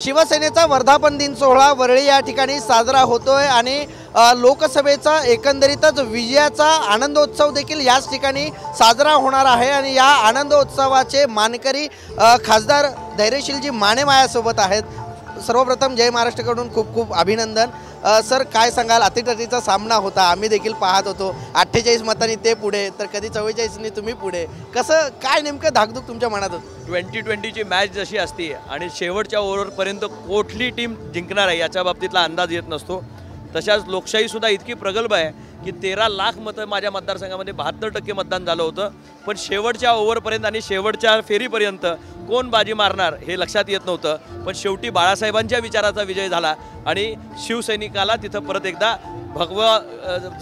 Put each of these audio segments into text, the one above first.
शिवसेनेचा वर्धापन दिन सोहळा वरळी या ठिकाणी साजरा होतोय आणि लोकसभेचा एकंदरीतच विजयाचा आनंदोत्सव देखील याच ठिकाणी साजरा होणार आहे आणि या आनंदोत्सवाचे मानकरी खासदार धैर्यशीलजी माने माझ्यासोबत आहेत. सर्वप्रथम जय महाराष्ट्रकडून खूप खूप अभिनंदन. सर काय सांगाल? अतिटटीचा सामना होता. आम्ही देखील पाहत होतो. अठ्ठेचाळीस मतांनी ते पुढे तर कधी चव्वेचाळीसनी तुम्ही पुढे. कसं काय नेमकं धाकधूक तुमच्या मनात होतं? ट्वेंटी ट्वेंटीची मॅच जशी असते आणि शेवटच्या ओव्हरपर्यंत कुठली टीम जिंकणार आहे याच्या बाबतीतला अंदाज येत नसतो. तशाच लोकशाहीसुद्धा इतकी प्रगल्भ आहे की तेरा लाख मतं माझ्या मतदारसंघामध्ये बहात्तर टक्के मतदान झालं होतं. पण शेवटच्या ओव्हरपर्यंत आणि शेवटच्या फेरीपर्यंत कोण बाजी मारणार हे लक्षात येत नव्हतं. पण शेवटी बाळासाहेबांच्या विचाराचा विजय झाला आणि शिवसैनिकाला तिथं परत एकदा भगवा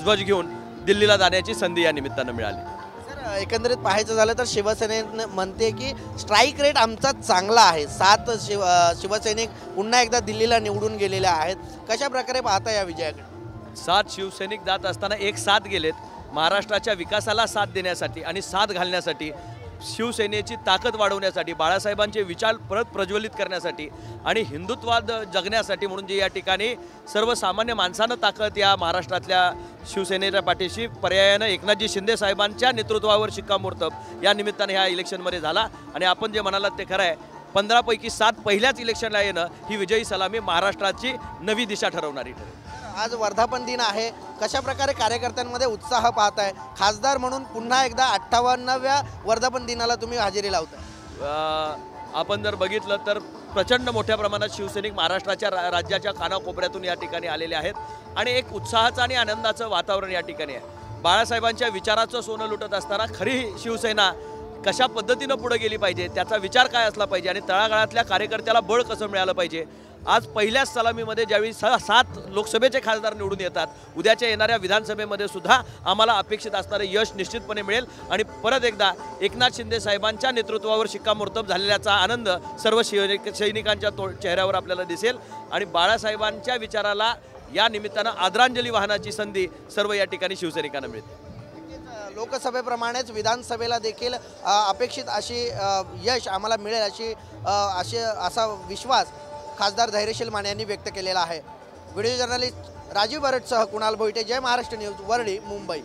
ध्वज घेऊन दिल्लीला जाण्याची संधी या निमित्तानं मिळाली. सर एकंदरीत पाहायचं झालं तर शिवसेनेनं म्हणते की स्ट्राईक रेट आमचा चांगला आहे. सात शिव शिवसैनिक पुन्हा एकदा दिल्लीला निवडून गेलेले आहेत. कशा प्रकारे पाहता या विजयाकडे? सात शिवसैनिक जात असताना एक साथ गेलेत. महाराष्ट्राच्या विकासाला साथ देण्यासाठी आणि साथ घालण्यासाठी शिवसेनेची ताकद वाढवण्यासाठी बाळासाहेबांचे विचार परत प्रज्वलित करण्यासाठी आणि हिंदुत्वाद जगण्यासाठी म्हणून जे या ठिकाणी सर्वसामान्य माणसानं ताकद या महाराष्ट्रातल्या शिवसेनेच्या पाठीशी पर्यायानं एकनाथजी शिंदे साहेबांच्या नेतृत्वावर शिक्कामोर्तब. या निमित्ताने ह्या इलेक्शनमध्ये झाला आणि आपण जे म्हणालात ते खरं आहे. पंधरापैकी सात पहिल्याच इलेक्शनला येणं ही विजयी सलामी महाराष्ट्राची नवी दिशा ठरवणारी ठरेल. आज वर्धापन दिन आहे. कशा प्रकारे कार्यकर्त्यांमध्ये उत्साह पाहत आहे खासदार म्हणून पुन्हा एकदा अठ्ठावन्नाव्या वर्धापन दिनाला तुम्ही हजेरी लावता आपण जर बघितलं तर प्रचंड मोठ्या प्रमाणात शिवसैनिक महाराष्ट्राच्या रा राज्याच्या कानाकोपऱ्यातून या ठिकाणी आलेले आहेत आणि एक उत्साहाचं आणि आनंदाचं वातावरण या ठिकाणी आहे. बाळासाहेबांच्या विचाराचं सोनं लुटत असताना खरी शिवसेना कशा पद्धतीनं पुढे गेली पाहिजे? त्याचा विचार काय असला पाहिजे? आणि तळागाळातल्या कार्यकर्त्याला बळ कसं मिळालं पाहिजे? आज पहिल्याच सलामीमध्ये ज्यावेळी सहा सात लोकसभेचे खासदार निवडून येतात उद्याच्या येणाऱ्या विधानसभेमध्ये सुद्धा आम्हाला अपेक्षित असणारे यश निश्चितपणे मिळेल. आणि परत एकदा एकनाथ शिंदे साहेबांच्या नेतृत्वावर शिक्कामोर्तब झालेल्याचा आनंद सर्व सैनिक सैनिकांच्या तो चेहऱ्यावर आपल्याला दिसेल. आणि बाळासाहेबांच्या विचाराला या निमित्तानं आदरांजली वाहनाची संधी सर्व या ठिकाणी शिवसैनिकांना मिळते. लोकसभेप्रमाणेच विधानसभेला देखील अपेक्षित अशी यश आम्हाला मिळेल अशी असे असा विश्वास खासदार धैर्यशील माने यांनी व्यक्त केलेला आहे. व्हिडिओ जर्नलिस्ट राजीव बरटसह कुणाल भोईटे जय महाराष्ट्र न्यूज वरळी मुंबई.